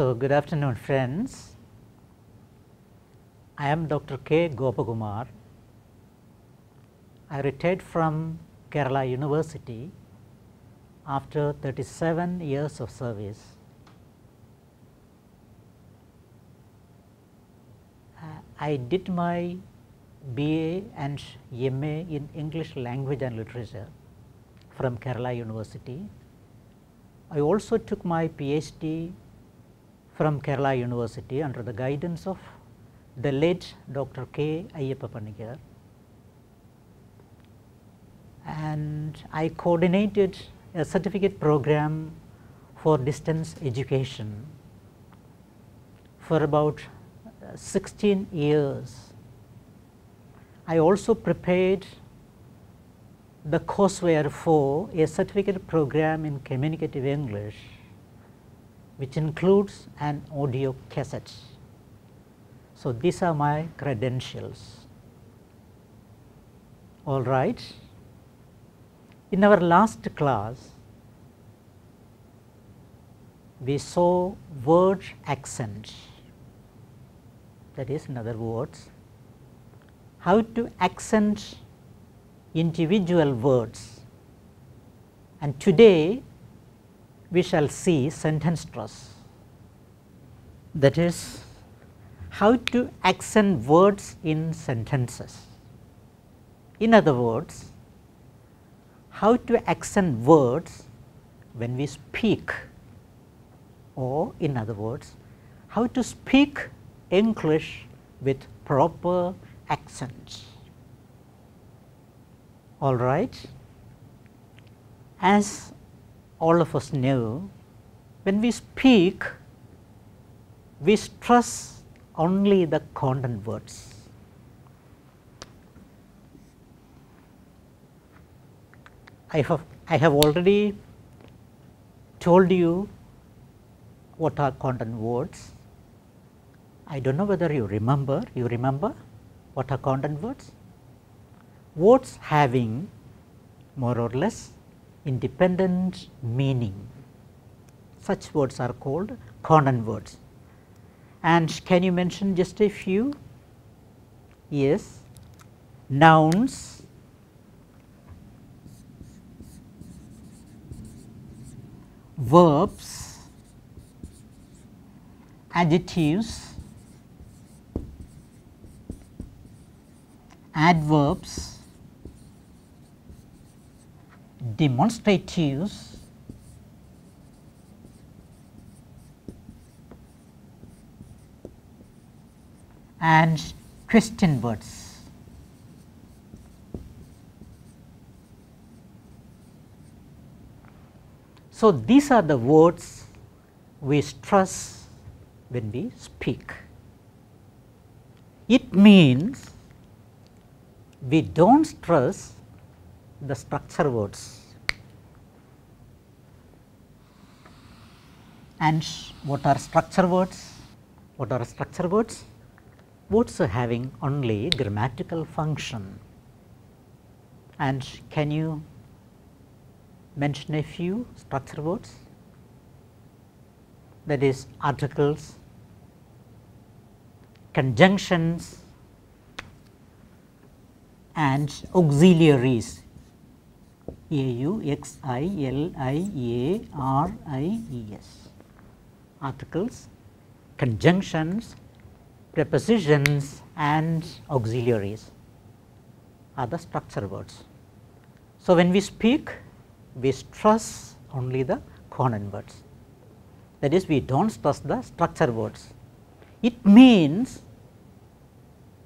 So, good afternoon friends. I am Dr. K. Gopakumar. I retired from Kerala University after 37 years of service. Uh, I did my BA and MA in English language and literature from Kerala University. I also took my PhD from Kerala University under the guidance of the late Dr. K. Ayyappa and I coordinated a certificate program for distance education for about uh, 16 years. I also prepared the courseware for a certificate program in communicative English which includes an audio cassette. So, these are my credentials. All right. In our last class, we saw word accent that is in other words how to accent individual words and today we shall see sentence stress that is how to accent words in sentences. In other words, how to accent words when we speak or in other words, how to speak English with proper accents. All right. As all of us know, when we speak, we stress only the content words. I have, I have already told you what are content words. I do not know whether you remember, you remember what are content words? Words having more or less independent meaning. Such words are called content words. And can you mention just a few? Yes, nouns, verbs, adjectives, adverbs, demonstratives, and question words. So, these are the words we stress when we speak. It means we do not stress the structure words. And what are structure words? What are structure words? Words having only grammatical function. And can you mention a few structure words? That is articles, conjunctions, and auxiliaries A U X I L I A R I E S articles, conjunctions, prepositions and auxiliaries are the structure words. So, when we speak we stress only the content words that is we do not stress the structure words. It means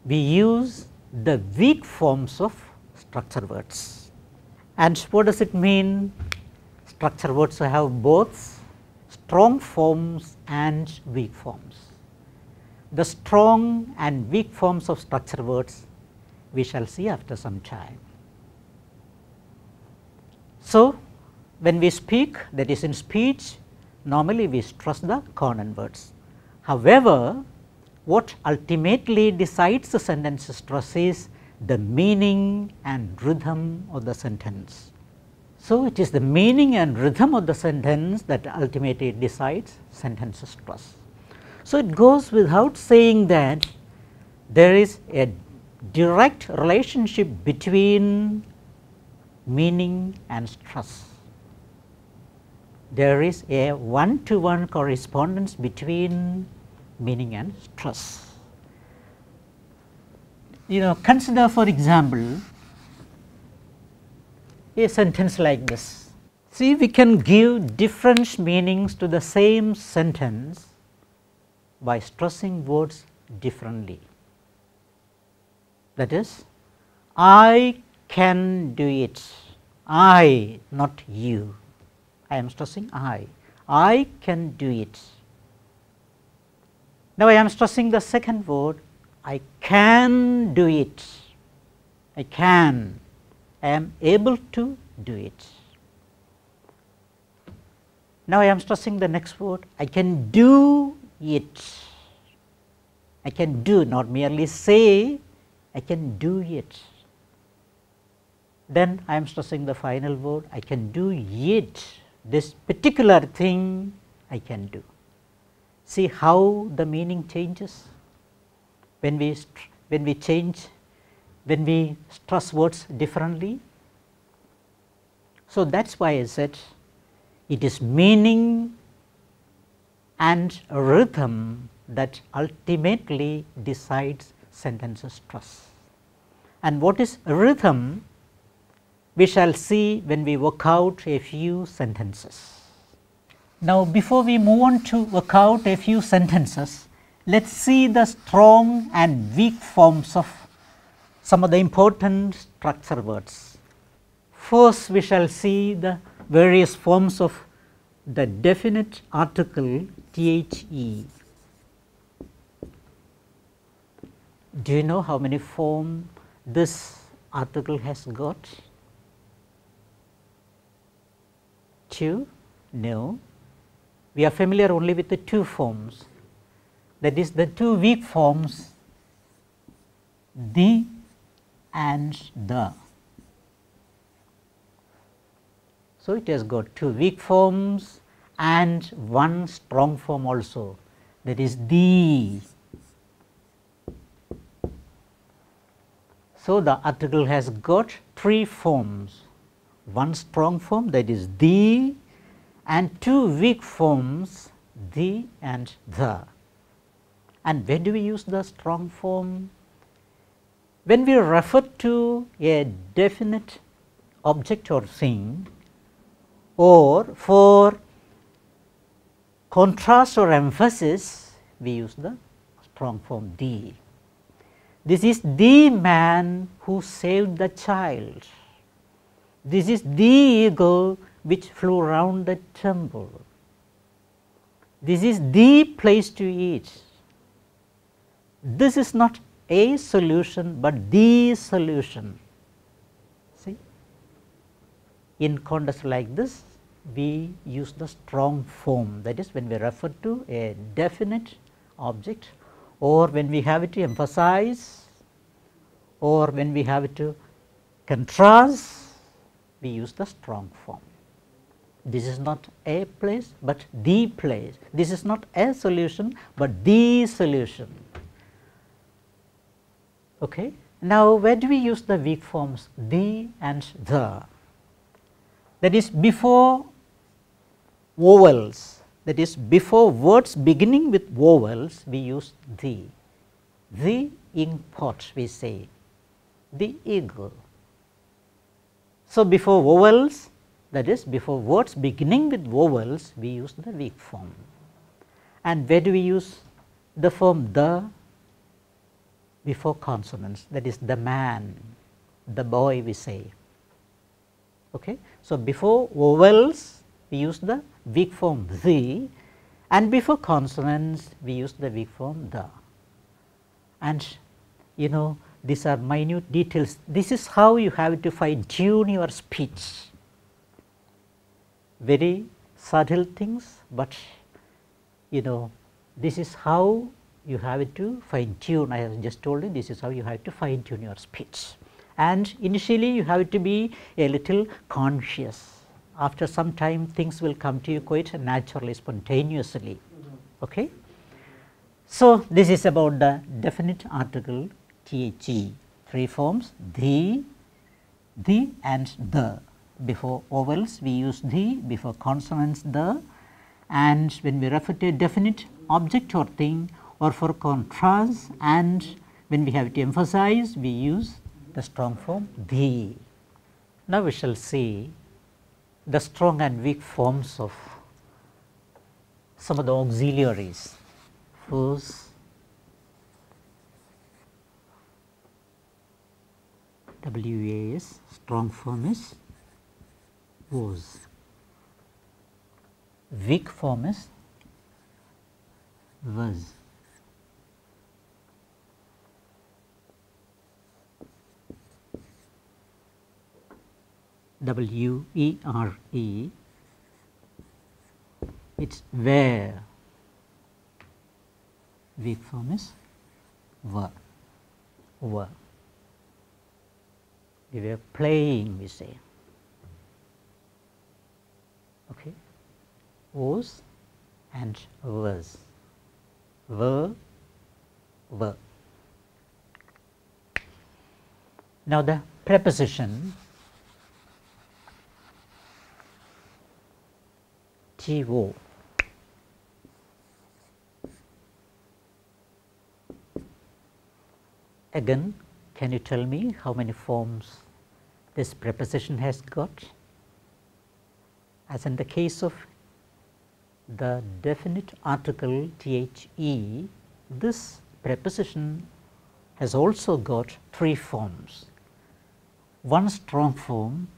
we use the weak forms of structure words. And what does it mean? Structure words have both strong forms and weak forms. The strong and weak forms of structure words we shall see after some time. So, when we speak that is in speech normally we stress the content words. However, what ultimately decides the sentence stress is the meaning and rhythm of the sentence. So, it is the meaning and rhythm of the sentence that ultimately decides sentence stress. So, it goes without saying that there is a direct relationship between meaning and stress. There is a one to one correspondence between meaning and stress. You know consider for example, a sentence like this. See we can give different meanings to the same sentence by stressing words differently. That is, I can do it, I not you, I am stressing I, I can do it. Now, I am stressing the second word, I can do it, I can, I am able to do it. Now, I am stressing the next word, I can do it, I can do not merely say, I can do it. Then I am stressing the final word, I can do it, this particular thing I can do. See how the meaning changes when we when we change when we stress words differently. So that is why I said it is meaning and rhythm that ultimately decides sentence stress. And what is rhythm? We shall see when we work out a few sentences. Now, before we move on to work out a few sentences, let us see the strong and weak forms of some of the important structure words. First, we shall see the various forms of the definite article THE Do you know how many form this article has got? Two? No. We are familiar only with the two forms that is the two weak forms the and the. So, it has got two weak forms and one strong form also that is the So, the article has got three forms, one strong form that is the and two weak forms the and the. And when do we use the strong form? When we refer to a definite object or thing or for contrast or emphasis we use the strong form the. This is the man who saved the child. This is the eagle which flew round the temple. This is the place to eat. This is not a solution, but the solution. See, in context like this, we use the strong form that is when we refer to a definite object or when we have it to emphasize or when we have it to contrast, we use the strong form. This is not a place, but the place. This is not a solution, but the solution. Okay. Now, where do we use the weak forms the and the? That is before vowels that is before words beginning with vowels we use the, the inkpot we say, the eagle. So, before vowels that is before words beginning with vowels we use the weak form and where do we use the form the before consonants that is the man, the boy we say. Okay. So, before vowels we use the weak form the and before consonants we use the weak form the. And you know these are minute details. This is how you have to fine tune your speech. Very subtle things, but you know this is how you have to fine tune. I have just told you this is how you have to fine tune your speech. and initially you have to be a little conscious. After some time things will come to you quite naturally, spontaneously. Okay? So, this is about the definite article THE, three forms the, the and the. Before vowels we use the, before consonants the and when we refer to a definite object or thing or for contrast and when we have to emphasize we use the strong form the. Now, we shall see the strong and weak forms of some of the auxiliaries. First, WAS strong form is was. Weak form is was. W E R E. It's where weak form is were were we were playing we say. Okay? Was and was were were now the preposition Again, can you tell me how many forms this preposition has got? As in the case of the definite article THE, this preposition has also got three forms. One strong form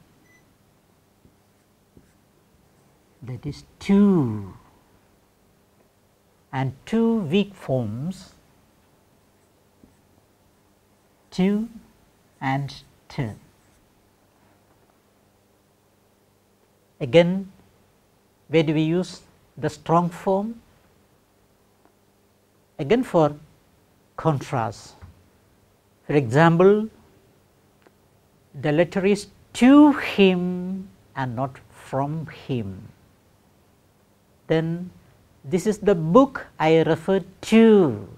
that is 2 and two weak forms 2 and 2. Again where do we use the strong form? Again for contrast. For example, the letter is to him and not from him then this is the book I refer to.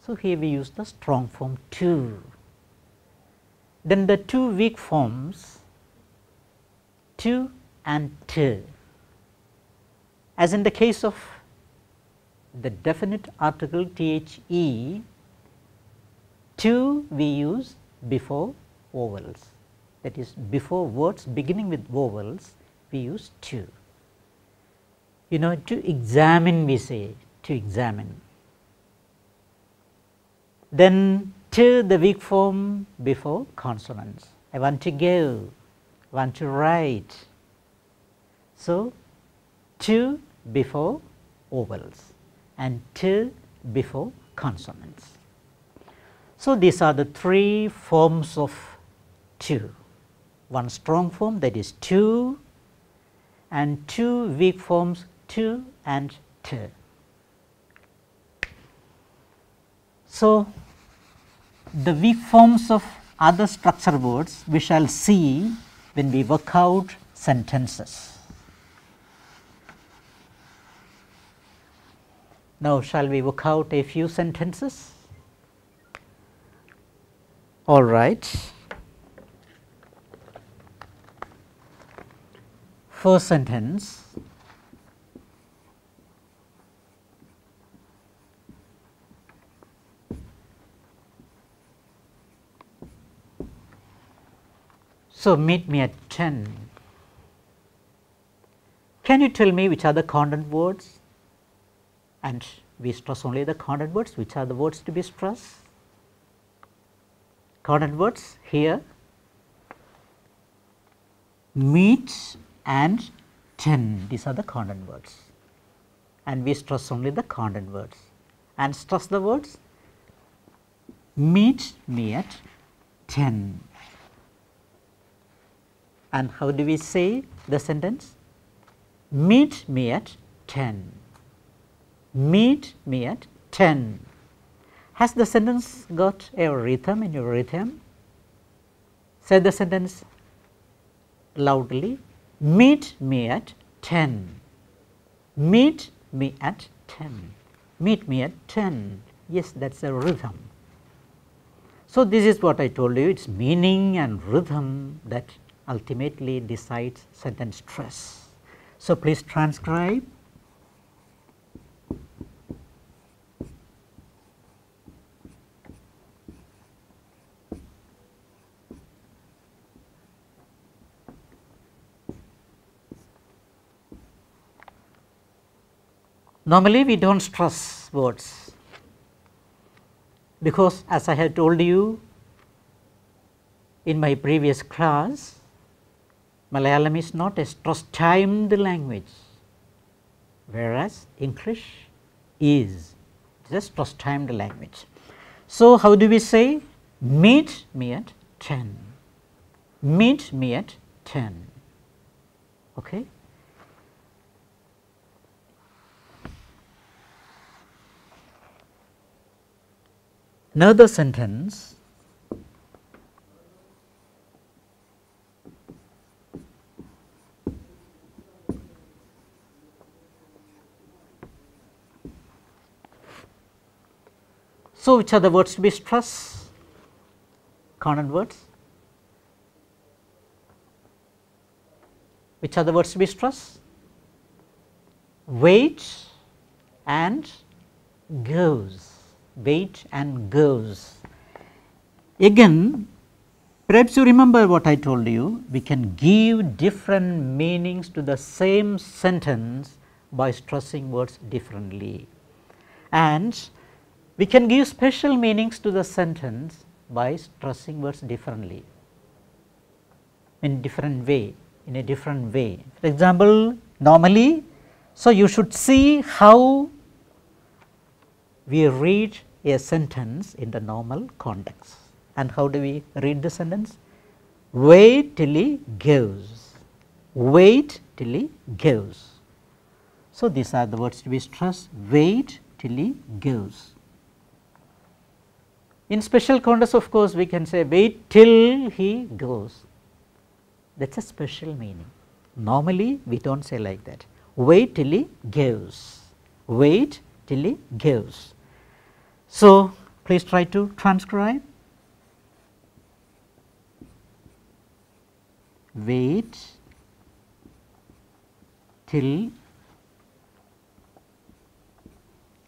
So, here we use the strong form to. Then the two weak forms to and to. As in the case of the definite article THE, to we use before vowels that is before words beginning with vowels we use to you know to examine we say to examine. Then to the weak form before consonants. I want to go, want to write. So, to before vowels and to before consonants. So, these are the three forms of to. One strong form that is to and two weak forms to and 2. So, the weak forms of other structure words we shall see when we work out sentences. Now, shall we work out a few sentences? All right. First sentence So, meet me at 10. Can you tell me which are the content words? And we stress only the content words, which are the words to be stressed? Content words here. Meet and 10, these are the content words. And we stress only the content words. And stress the words. Meet me at 10 and how do we say the sentence? Meet me at 10. Meet me at 10. Has the sentence got a rhythm in your rhythm? Say the sentence loudly. Meet me at 10. Meet me at 10. Meet me at 10. Yes, that is a rhythm. So, this is what I told you, it is meaning and rhythm that ultimately decides sentence stress. So, please transcribe Normally, we do not stress words because as I have told you in my previous class, Malayalam is not a stress timed language, whereas English is just stress timed language. So, how do we say meet me at 10, meet me at 10, okay. Another sentence So, which are the words to be stressed? Common words. Which are the words to be stressed? Wait and goes wait and goes. Again perhaps you remember what I told you we can give different meanings to the same sentence by stressing words differently and we can give special meanings to the sentence by stressing words differently in different way in a different way. For example, normally so you should see how we read a sentence in the normal context. And how do we read the sentence? Wait till he gives, wait till he gives. So, these are the words to be stressed, wait till he gives. In special context of course, we can say wait till he goes, that is a special meaning. Normally, we do not say like that, wait till he gives, wait till he gives. So, please try to transcribe. Wait till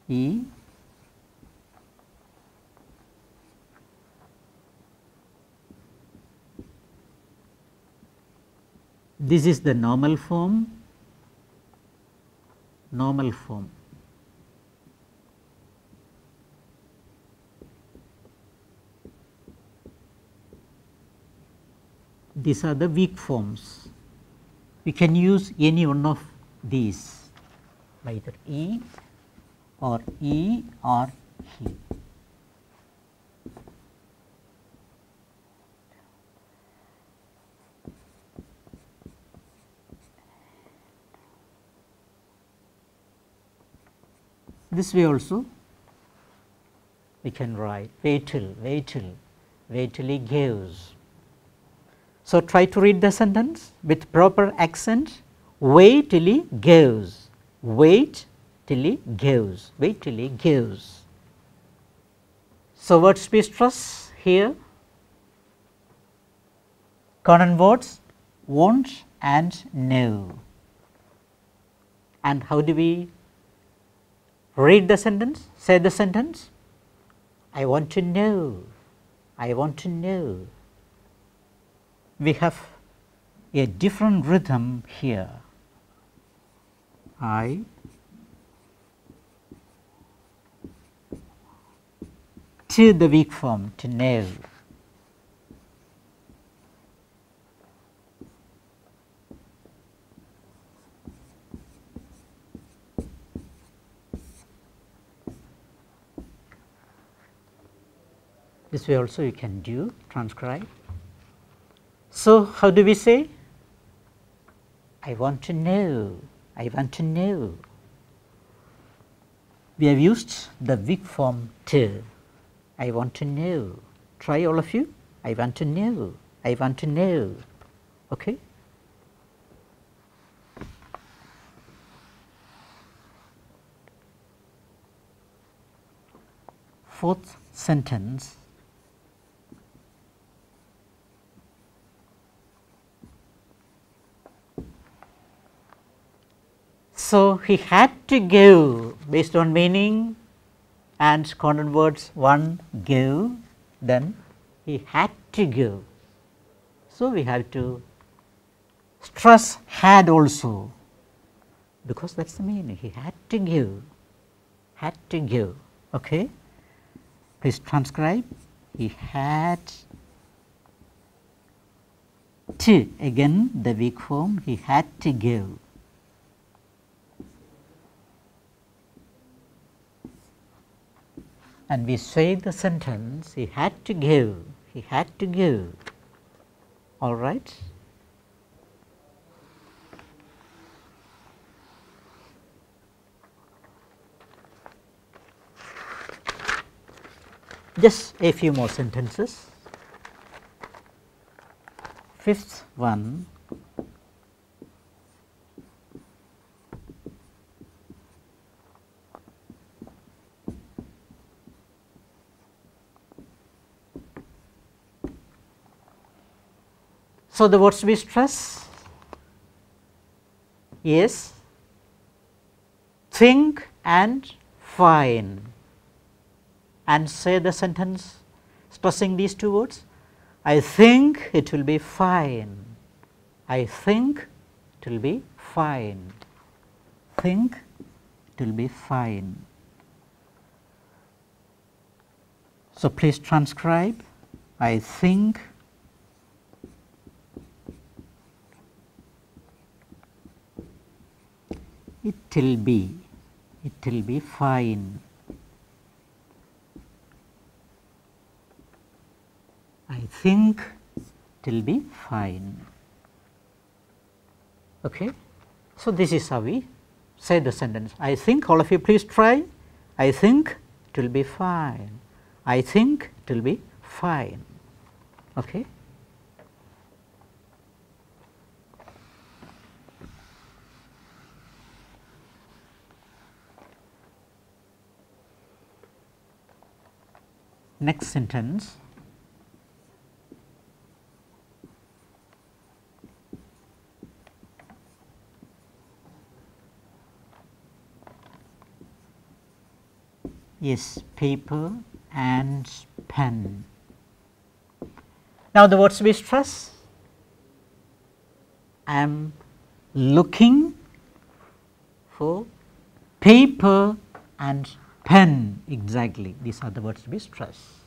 E this is the normal form normal form these are the weak forms. We can use any one of these either E or E or he. This way also we can write wait till, wait till, wait till he gives so, try to read the sentence with proper accent wait till he gives, wait till he gives, wait till he gives. So, what speech stress here? Common words won't and know. And how do we read the sentence? Say the sentence. I want to know, I want to know we have a different rhythm here. I to the weak form to know. This way also you can do transcribe. So, how do we say? I want to know, I want to know. We have used the weak form to. I want to know. Try all of you. I want to know. I want to know. Okay? Fourth sentence So, he had to give based on meaning and content words one give then he had to give. So, we have to stress had also because that is the meaning. He had to give had to give okay? Please transcribe. He had to. Again the weak form he had to give and we say the sentence he had to give, he had to give, all right. Just a few more sentences. Fifth one So, the be stressed is think and fine and say the sentence stressing these two words. I think it will be fine. I think it will be fine. Think it will be fine. So, please transcribe. I think it will be it will be fine. I think it will be fine. Okay. So, this is how we say the sentence. I think all of you please try. I think it will be fine. I think it will be fine. Okay. Next sentence is paper and pen. Now, the words we stress I am looking for paper and pen exactly. These are the words to be stressed.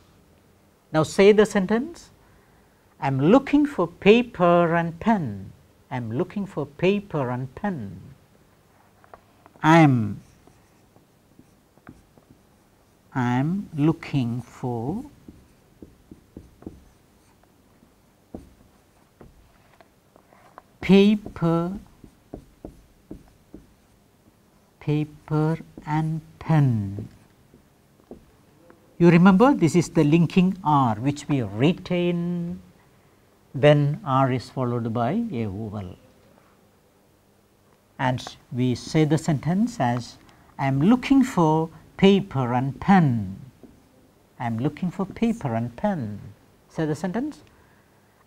Now say the sentence I am looking for paper and pen. I am looking for paper and pen. I am I am looking for paper paper and pen. You remember this is the linking R which we retain when R is followed by a vowel and we say the sentence as I am looking for paper and pen. I am looking for paper and pen. Say the sentence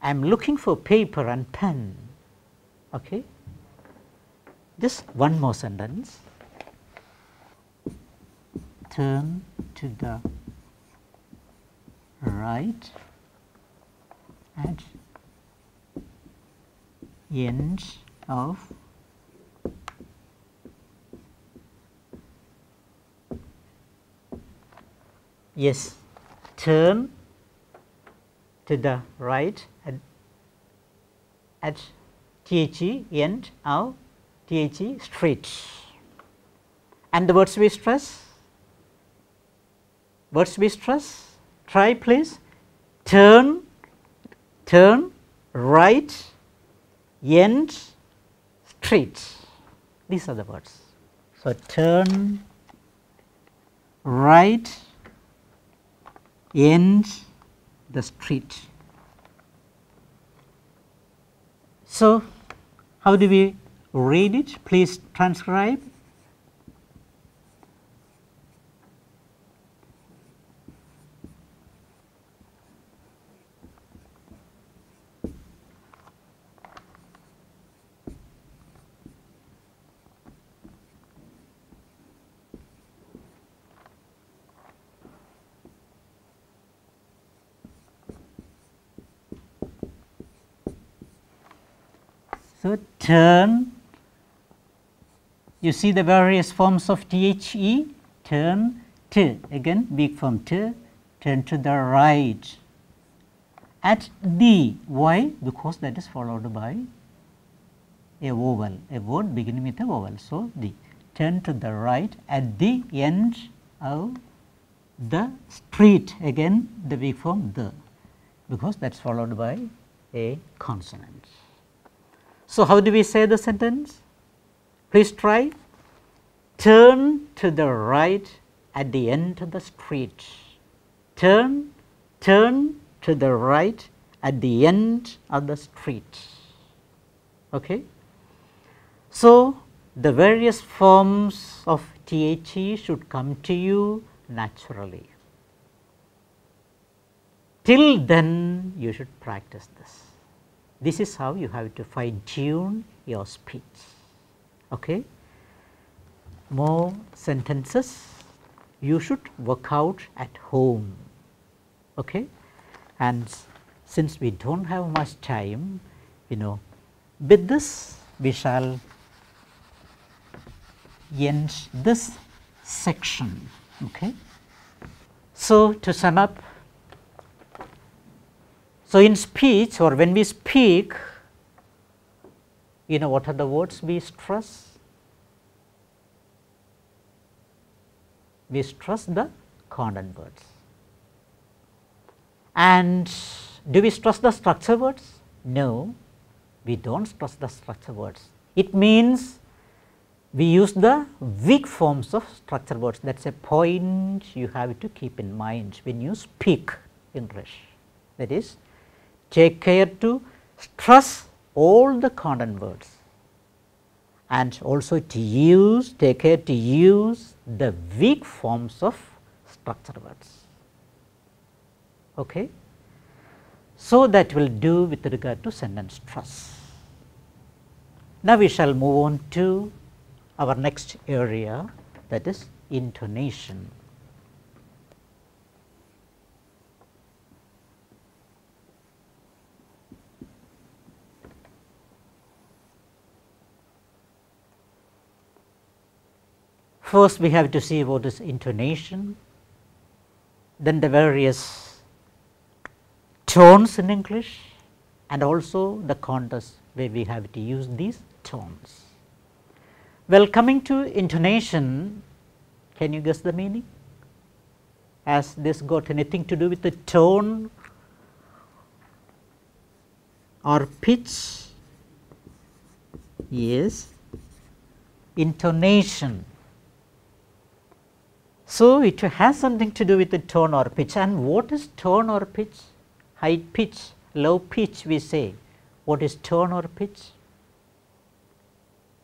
I am looking for paper and pen. Okay. Just one more sentence turn to the right at end of yes turn to the right at, at THE end of THE street and the words we stress words we stress? Try please. Turn, turn, right, end, street. These are the words. So, turn, right, end the street. So, how do we read it? Please transcribe. So, turn. You see the various forms of THE turn. To again big form to turn to the right. At the why because that is followed by a vowel a word beginning with a vowel. So, the turn to the right. At the end of the street again the big form the because that is followed by a consonant. So, how do we say the sentence? Please try. Turn to the right at the end of the street. Turn, turn to the right at the end of the street. Okay? So, the various forms of THE should come to you naturally. Till then, you should practice this. This is how you have to fine tune your speech. Okay? More sentences you should work out at home. Okay? And since we do not have much time, you know, with this we shall end this section. Okay? So, to sum up so, in speech or when we speak, you know what are the words we stress? We stress the consonant words. And do we stress the structure words? No, we do not stress the structure words. It means we use the weak forms of structure words. That is a point you have to keep in mind when you speak English. That is, take care to stress all the consonant words and also to use take care to use the weak forms of structure words. Okay. So, that will do with regard to sentence stress. Now, we shall move on to our next area that is intonation. First we have to see what is intonation, then the various tones in English and also the context where we have to use these tones. Well, coming to intonation, can you guess the meaning? Has this got anything to do with the tone or pitch? Yes, intonation so, it has something to do with the tone or pitch and what is tone or pitch? High pitch, low pitch we say. What is tone or pitch?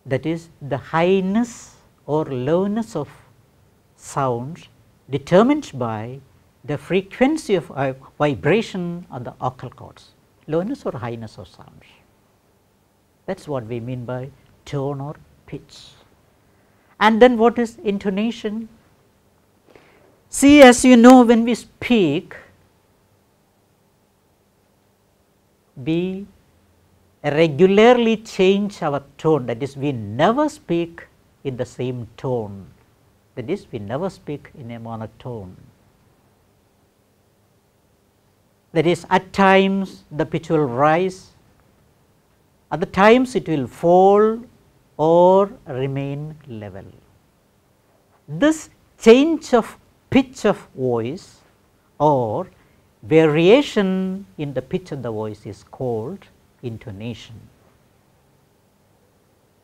That is the highness or lowness of sound determined by the frequency of uh, vibration on the vocal cords, lowness or highness of sound. That is what we mean by tone or pitch. And then what is intonation? See as you know when we speak, we regularly change our tone that is we never speak in the same tone that is we never speak in a monotone. That is at times the pitch will rise, other times it will fall or remain level. This change of pitch of voice or variation in the pitch of the voice is called intonation.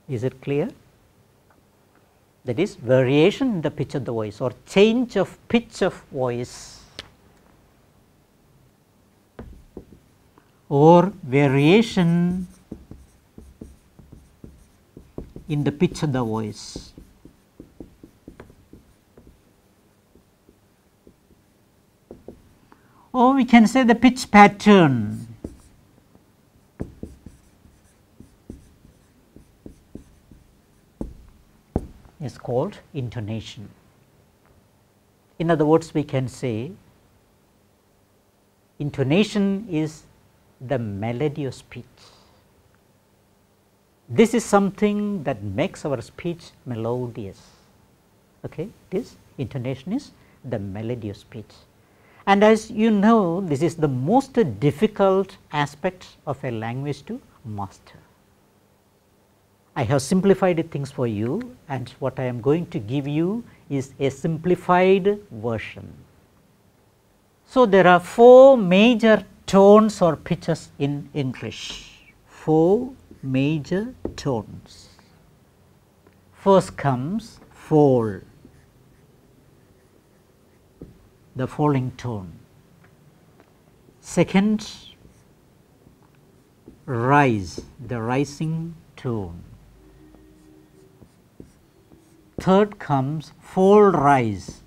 Is it clear? That is variation in the pitch of the voice or change of pitch of voice or variation in the pitch of the voice. Or we can say the pitch pattern is called intonation. In other words, we can say intonation is the melody of speech. This is something that makes our speech melodious. Okay? This intonation is the melody of speech. And as you know, this is the most difficult aspect of a language to master. I have simplified things for you and what I am going to give you is a simplified version. So, there are four major tones or pitches in English, four major tones. First comes fall, the falling tone. Second, rise, the rising tone. Third comes fall rise,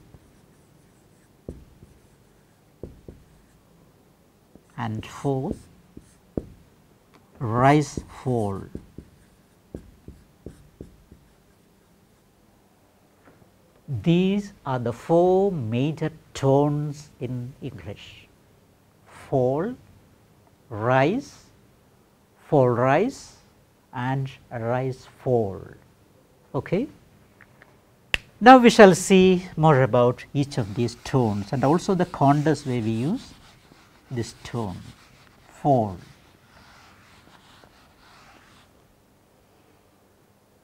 and fourth rise fall. These are the four major tones in English fall, rise, fall rise and rise fall. Okay? Now, we shall see more about each of these tones and also the condas where we use this tone fall.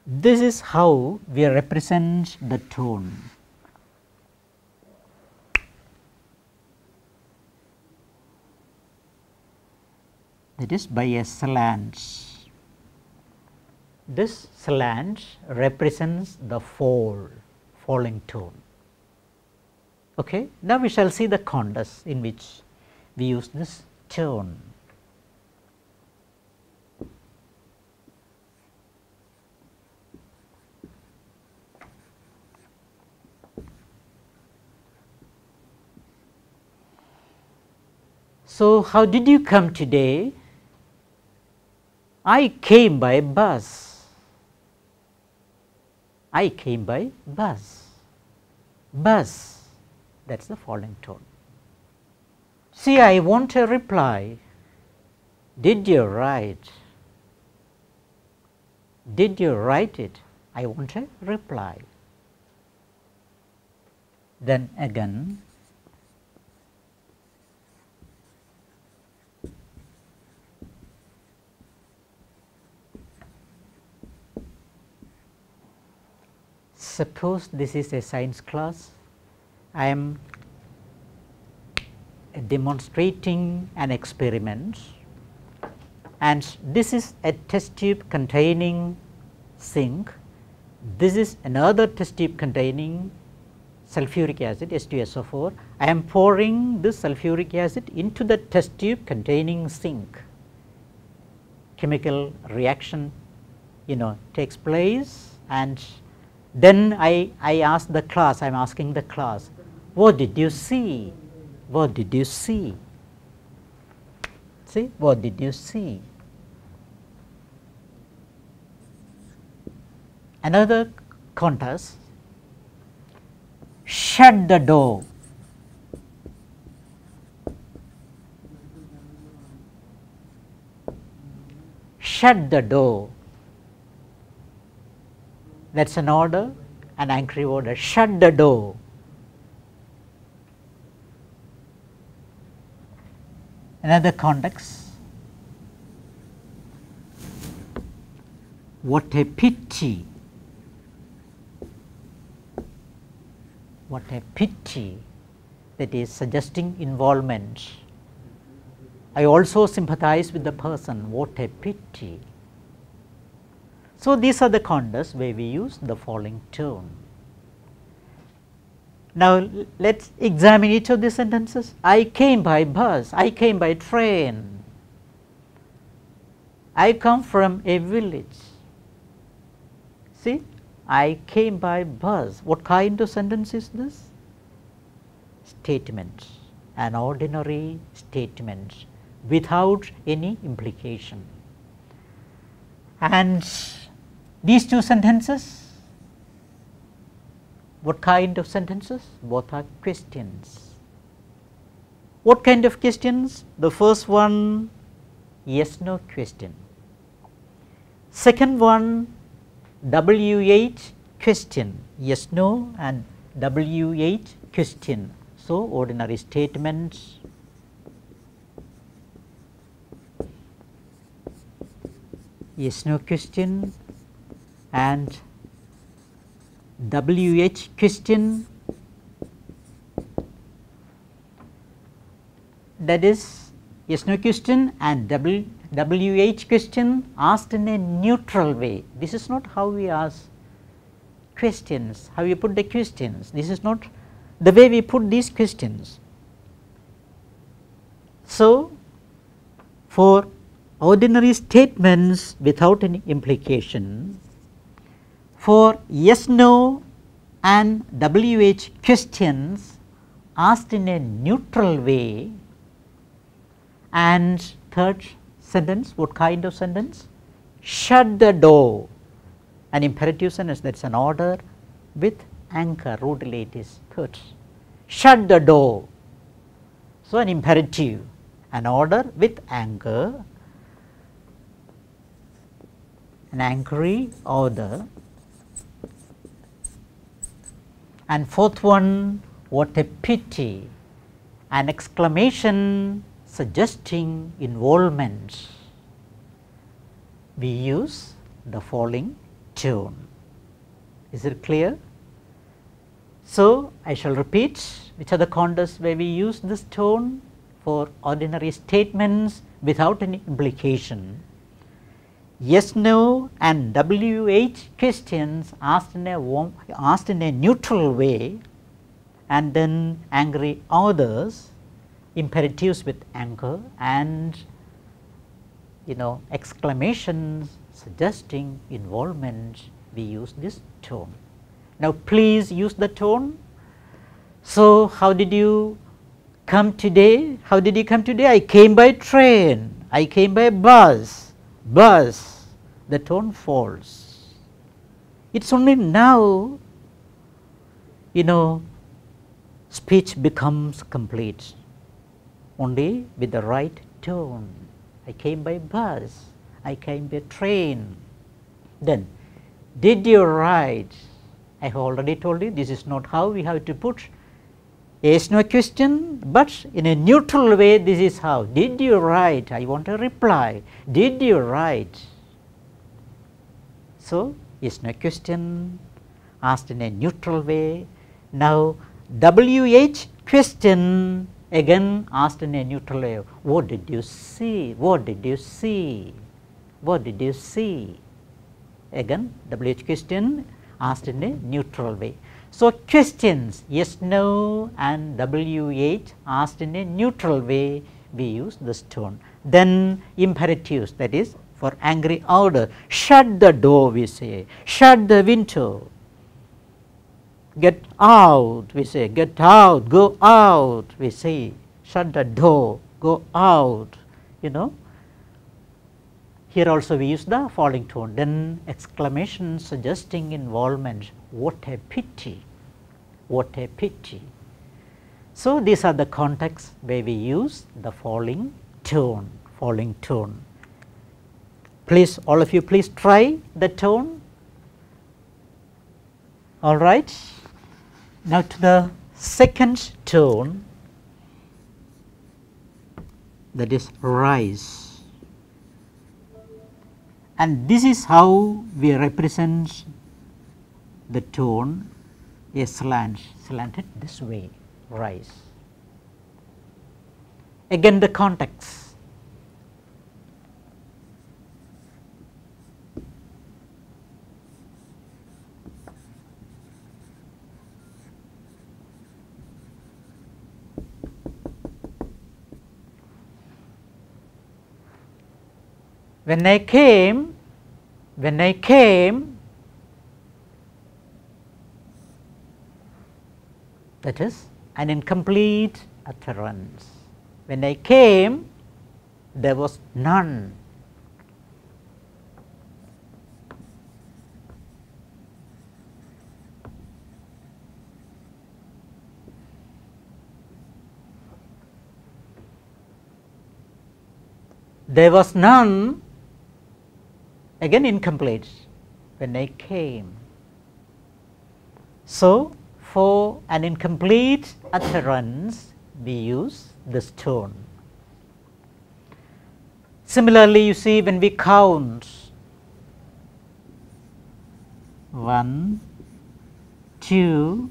This is how we represent the tone. That is by a slant. This slant represents the fall, falling tone. Okay. Now, we shall see the condas in which we use this tone. So, how did you come today? I came by bus. I came by bus. Bus, that is the falling tone. See, I want a reply. Did you write? Did you write it? I want a reply. Then again, suppose this is a science class, I am demonstrating an experiment and this is a test tube containing zinc, this is another test tube containing sulfuric acid H2SO4. I am pouring this sulfuric acid into the test tube containing zinc. Chemical reaction you know takes place and then I, I ask the class, I am asking the class, what did you see? What did you see? See, what did you see? Another contest, shut the door. Shut the door. That is an order, an angry order, shut the door. Another context, what a pity, what a pity that is suggesting involvement. I also sympathize with the person, what a pity. So, these are the condas where we use the falling tone. Now, let us examine each of these sentences. I came by bus, I came by train. I come from a village. See, I came by bus. What kind of sentence is this? Statement, an ordinary statement without any implication. And these two sentences, what kind of sentences? Both are questions. What kind of questions? The first one, yes no question. Second one, WH question, yes no and WH question. So, ordinary statements yes no question and WH question that is yes no question and w, WH question asked in a neutral way. This is not how we ask questions, how we put the questions. This is not the way we put these questions. So, for ordinary statements without any implication, for yes no and WH questions asked in a neutral way. And third sentence what kind of sentence? Shut the door. An imperative sentence that is an order with anchor it is put shut the door. So an imperative an order with anchor an angry order and fourth one what a pity an exclamation suggesting involvement we use the following tone is it clear? So i shall repeat which are the contexts where we use this tone for ordinary statements without any implication yes no and wh questions asked in a warm, asked in a neutral way and then angry orders imperatives with anger and you know exclamations suggesting involvement we use this tone. Now please use the tone. So how did you come today? How did you come today? I came by train, I came by bus bus the tone falls. It is only now you know speech becomes complete only with the right tone. I came by bus, I came by train. Then, did you ride? I have already told you this is not how we have to put yes no question, but in a neutral way this is how. Did you write? I want a reply. Did you write? So, yes no question asked in a neutral way. Now, WH question again asked in a neutral way. What did you see? What did you see? What did you see? Again WH question asked in a neutral way. So, questions yes, no and WH asked in a neutral way we use this tone. Then imperatives that is for angry order shut the door we say, shut the window, get out we say, get out, go out we say, shut the door, go out you know. Here also we use the falling tone then exclamation suggesting involvement what a pity, what a pity. So, these are the contexts where we use the falling tone, falling tone. Please all of you please try the tone. All right. Now to the second tone that is rise and this is how we represent the tone a slant slanted this way rise. Again the context When I came, when I came, that is an incomplete utterance. When I came, there was none. There was none, again incomplete, when I came. So, for an incomplete utterance, we use this tone. Similarly, you see when we count 1, 2,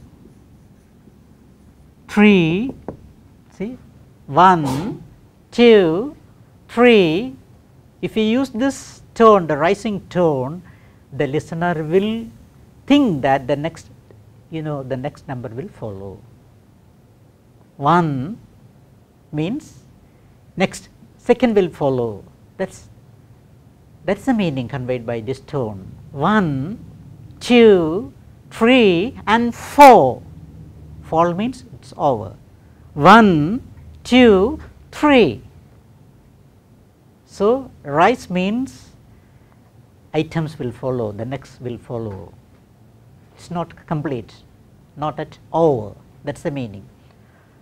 3, see 1, 2, 3, if we use this tone, the rising tone, the listener will think that the next, you know, the next number will follow. 1 means next second will follow. That's that's the meaning conveyed by this tone. 1, 2, 3 and 4. Fall means it's over. 1, 2, 3. So, rise means items will follow, the next will follow. Is not complete, not at all, that is the meaning.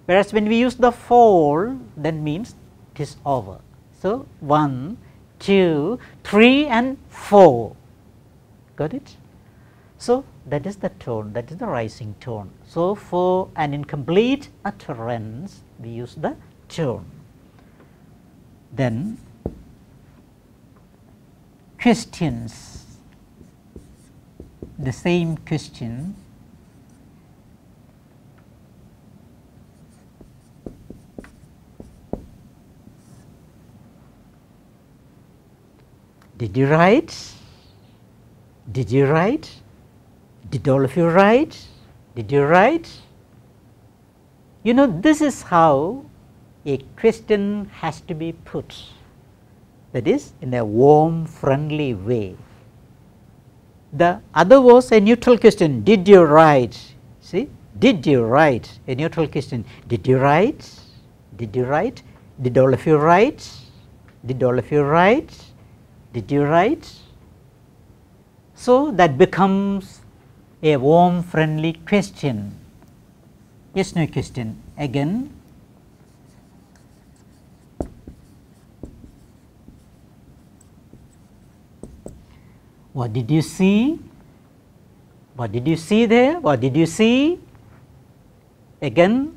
Whereas when we use the fall, then means it is over. So, 1, 2, 3 and 4, got it? So, that is the tone, that is the rising tone. So, for an incomplete utterance, we use the tone. Then questions, the same question Did you write? Did you write? Did all of you write? Did you write? You know, this is how a question has to be put that is in a warm friendly way. The other was a neutral question, did you write? See, did you write? A neutral question, did you write? Did you write? Did all of you write? Did all of you write? Did you write? So, that becomes a warm friendly question, yes no question again What did you see? What did you see there? What did you see? Again,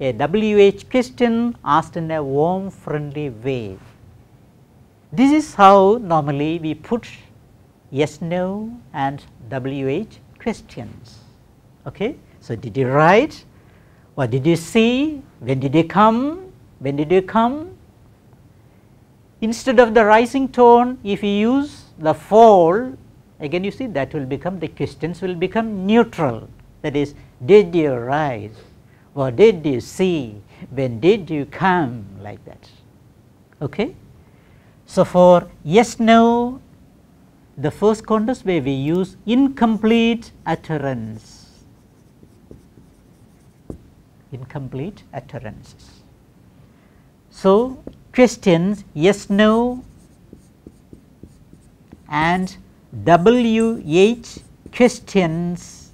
a WH question asked in a warm, friendly way. This is how normally we put yes, no and WH questions. Okay? So, did you write? What did you see? When did you come? When did you come? Instead of the rising tone, if you use the fall again you see that will become the questions will become neutral. That is did you rise what did you see? When did you come? Like that. Okay? So for yes no the first context where we use incomplete utterance incomplete utterances. So questions yes no and WH questions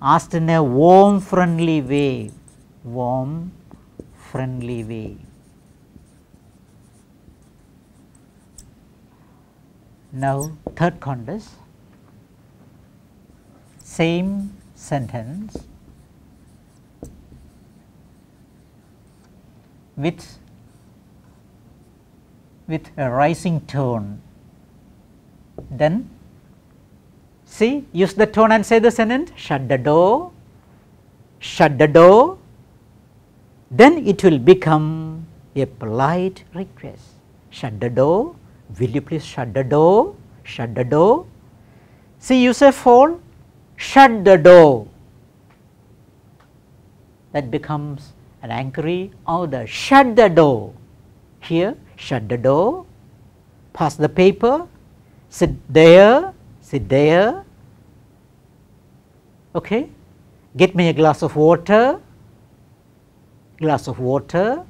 asked in a warm friendly way, warm friendly way. Now third context, same sentence with with a rising tone then see use the tone and say the sentence shut the door, shut the door, then it will become a polite request. Shut the door, will you please shut the door, shut the door. See you say fall, shut the door. That becomes an angry order, shut the door. Here, shut the door, pass the paper, sit there, sit there, okay. get me a glass of water, glass of water.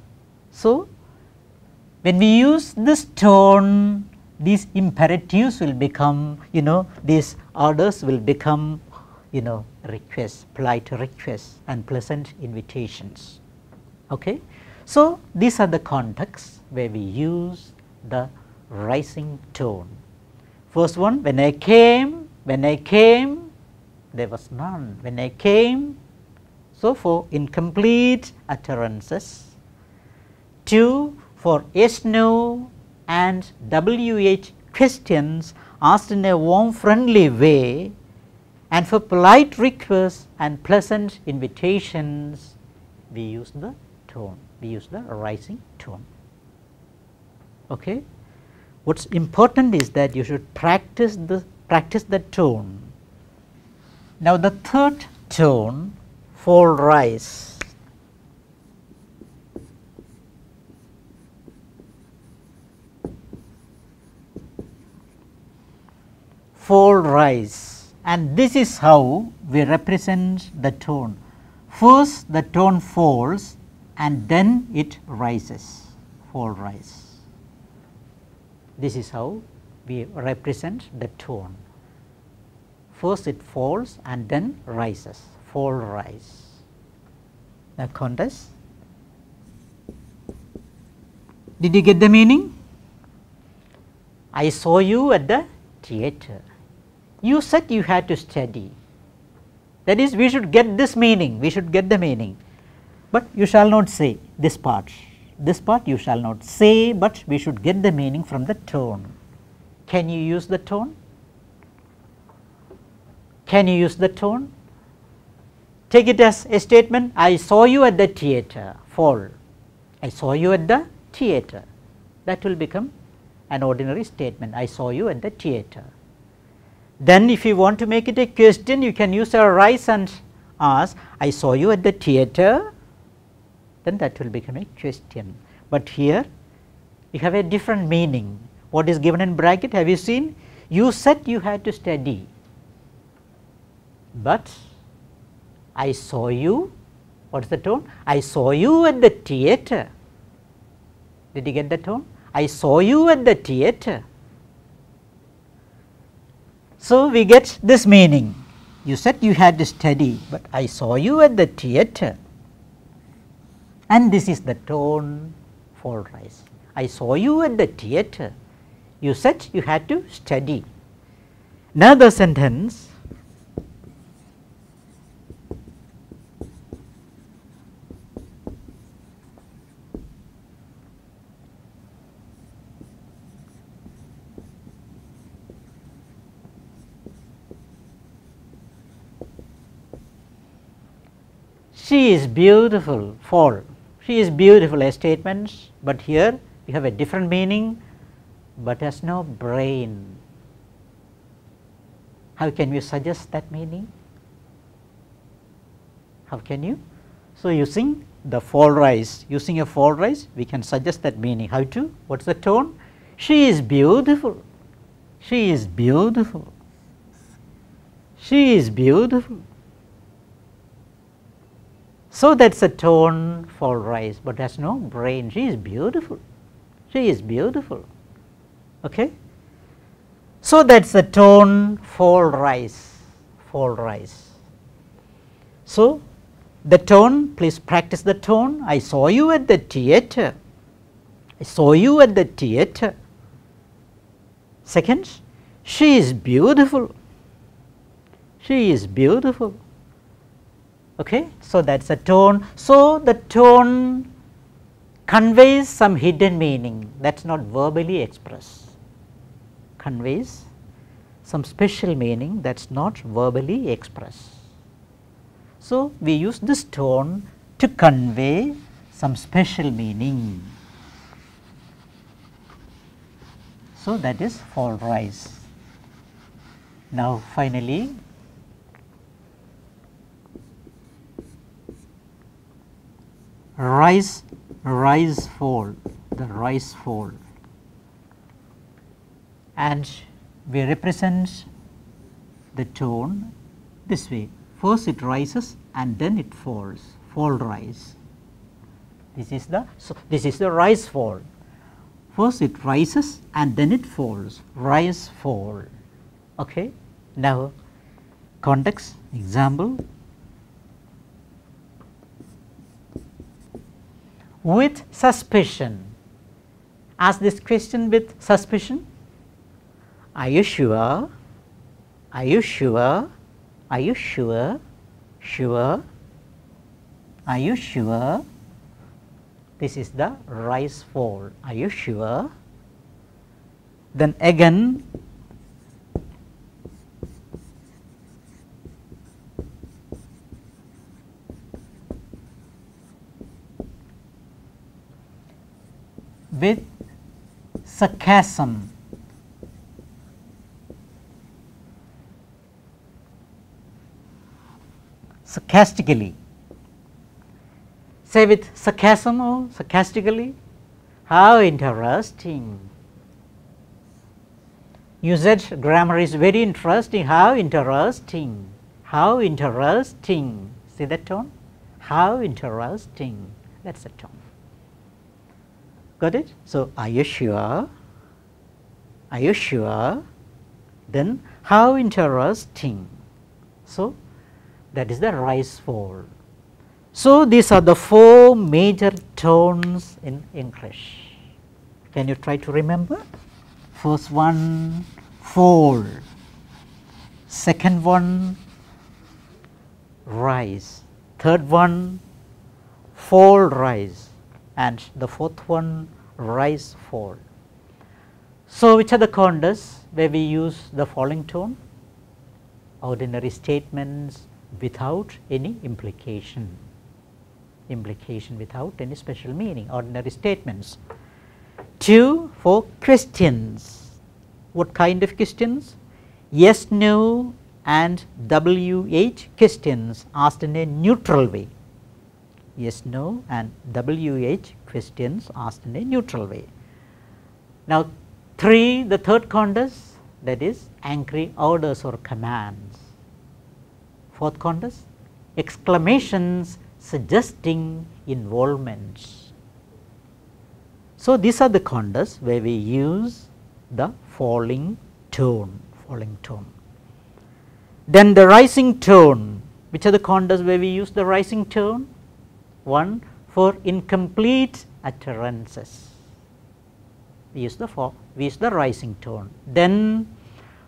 So, when we use this tone, these imperatives will become, you know, these orders will become, you know, requests, polite requests and pleasant invitations. Okay. So, these are the contexts where we use the rising tone. First one, when I came, when I came, there was none. When I came, so for incomplete utterances. Two, for yes, no and WH questions asked in a warm friendly way and for polite requests and pleasant invitations we use the tone, we use the rising tone. Okay. What is important is that you should practice the practice the tone. Now the third tone fall rise. Fall rise and this is how we represent the tone. First the tone falls and then it rises, fall rise. This is how we represent the tone. First it falls and then rises, fall rise. The context. Did you get the meaning? I saw you at the theatre. You said you had to study. That is, we should get this meaning, we should get the meaning. But you shall not say this part this part you shall not say, but we should get the meaning from the tone. Can you use the tone? Can you use the tone? Take it as a statement, I saw you at the theatre, fall. I saw you at the theatre. That will become an ordinary statement, I saw you at the theatre. Then if you want to make it a question, you can use a rise and ask, I saw you at the theatre then that will become a question. But here you have a different meaning. What is given in bracket have you seen? You said you had to study, but I saw you, what is the tone? I saw you at the theatre. Did you get the tone? I saw you at the theatre. So, we get this meaning. You said you had to study, but I saw you at the theatre and this is the tone for rise. I saw you at the theatre, you said you had to study. Another sentence She is beautiful, fall. She is beautiful as statements, but here you have a different meaning, but has no brain. How can you suggest that meaning? How can you? So, using the fall rise, using a fall rise, we can suggest that meaning. How to? What is the tone? She is beautiful. She is beautiful. She is beautiful. So, that is a tone for rise, but has no brain. She is beautiful. She is beautiful. Okay? So, that is the tone fall rise, fall rise. So, the tone, please practice the tone. I saw you at the theatre. I saw you at the theatre. Second, she is beautiful. She is beautiful okay. So, that is a tone. So, the tone conveys some hidden meaning that is not verbally expressed, conveys some special meaning that is not verbally expressed. So, we use this tone to convey some special meaning. So, that is fall rise. Now, finally, rise rise fall the rise fall and we represent the tone this way. First it rises and then it falls, fall rise. This is the so this is the rise fall. First it rises and then it falls, rise fall. Okay. Now context example with suspicion. Ask this question with suspicion. Are you sure? Are you sure? Are you sure? Sure? Are you sure? This is the rise fall. Are you sure? Then again with sarcasm. Sarcastically. Say with sarcasm or sarcastically. How interesting. Usage grammar is very interesting. How interesting. How interesting. See that tone? How interesting. That's the tone. Got it? So, are you sure? Are you sure? Then, how interesting. So, that is the rise fall. So, these are the four major tones in English. Can you try to remember? First one, fall. Second one, rise. Third one, fall, rise and the fourth one rise fall. So, which are the condas where we use the falling tone? Ordinary statements without any implication, implication without any special meaning, ordinary statements. Two for questions. What kind of questions? Yes, no and WH questions asked in a neutral way yes, no and WH questions asked in a neutral way. Now, 3 the third condas that is angry orders or commands. Fourth condas exclamations suggesting involvements. So, these are the condas where we use the falling tone, falling tone. Then the rising tone, which are the condas where we use the rising tone? One for incomplete utterances. We use the for we use the rising tone. Then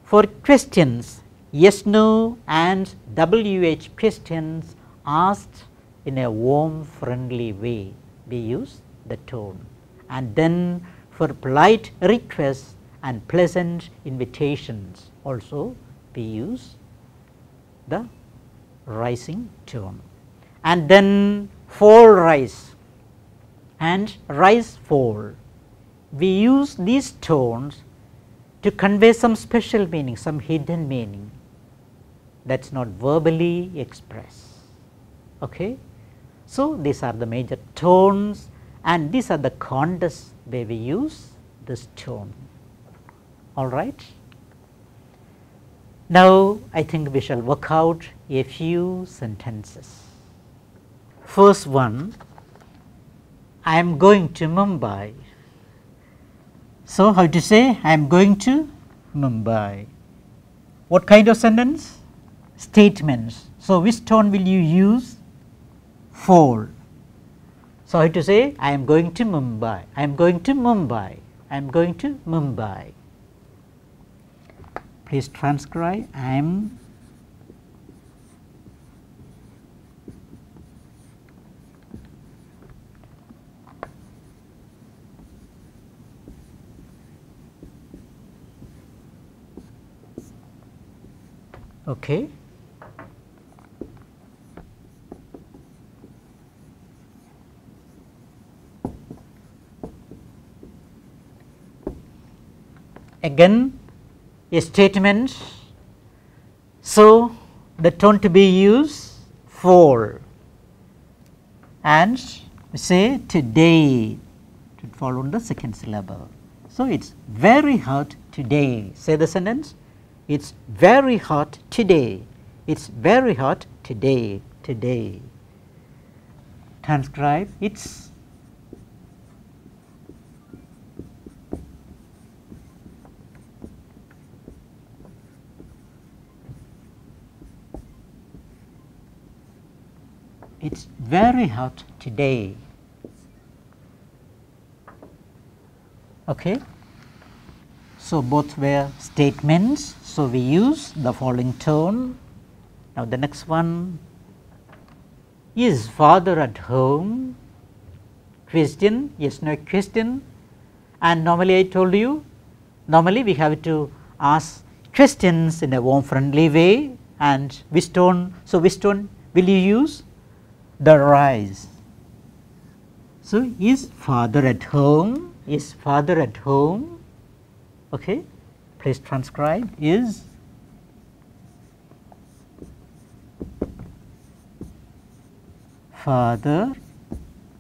for questions yes no and WH questions asked in a warm friendly way we use the tone and then for polite requests and pleasant invitations also we use the rising tone and then fall rise and rise fall. We use these tones to convey some special meaning, some hidden meaning that is not verbally expressed. Okay? So, these are the major tones and these are the condas where we use this tone. All right. Now, I think we shall work out a few sentences. First one, I am going to Mumbai. So, how to say I am going to Mumbai? What kind of sentence? Statements. So, which tone will you use? Fall. So, how to say I am going to Mumbai, I am going to Mumbai, I am going to Mumbai. Please transcribe I am Okay. Again a statement. So, the tone to be used for and say today to follow on the second syllable So, it is very hot today. Say the sentence. It is very hot today. It is very hot today, today. Transcribe it's It's very hot today. Okay. So, both were statements. So, we use the following tone. Now, the next one is father at home? Question, yes, no question. And normally I told you, normally we have to ask questions in a warm friendly way and which tone, so which tone will you use? The rise. So, is father at home? Is father at home? Okay. Please transcribe. Is father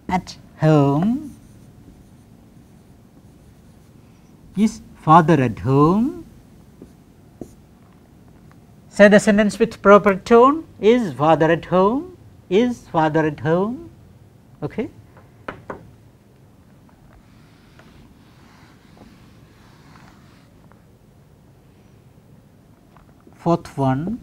at home? Is father at home? Say the sentence with proper tone. Is father at home? Is father at home? Okay fourth one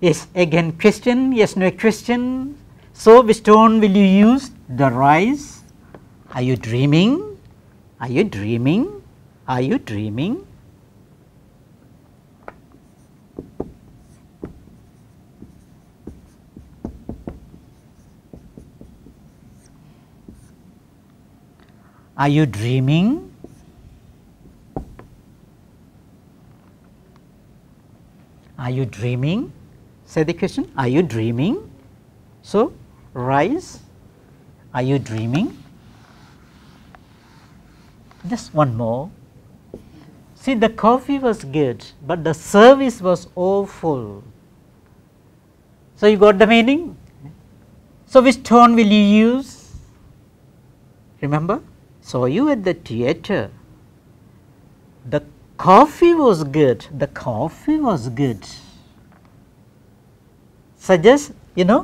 Yes, again question, yes, no question. So, which tone will you use? The rise. Are you dreaming? Are you dreaming? Are you dreaming? Are you dreaming? Are you dreaming? Say the question, are you dreaming? So, rise, are you dreaming? Just one more. See the coffee was good, but the service was awful. So, you got the meaning? So, which tone will you use? Remember? Saw you at the theatre. The coffee was good, the coffee was good suggests you know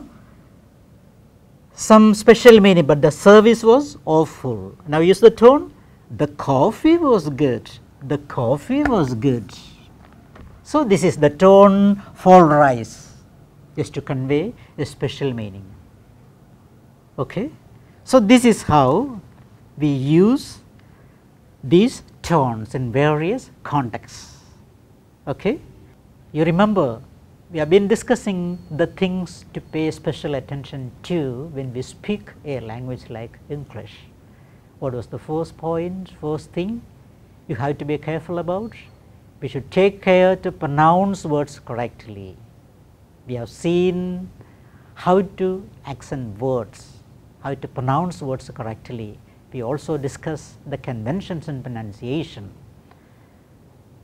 some special meaning, but the service was awful. Now use the tone the coffee was good, the coffee was good. So, this is the tone fall rise just to convey a special meaning. Okay. So, this is how we use these tones in various contexts. Okay. You remember we have been discussing the things to pay special attention to when we speak a language like English. What was the first point, first thing you have to be careful about? We should take care to pronounce words correctly. We have seen how to accent words, how to pronounce words correctly. We also discussed the conventions in pronunciation.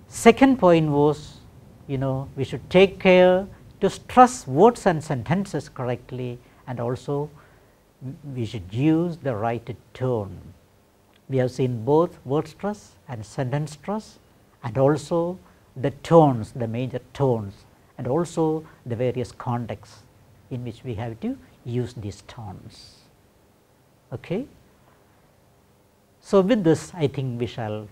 Second point was you know we should take care to stress words and sentences correctly and also we should use the right tone. We have seen both word stress and sentence stress and also the tones, the major tones and also the various contexts in which we have to use these tones. Okay. So, with this I think we shall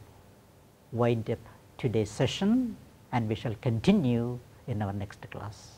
wind up today's session and we shall continue in our next class.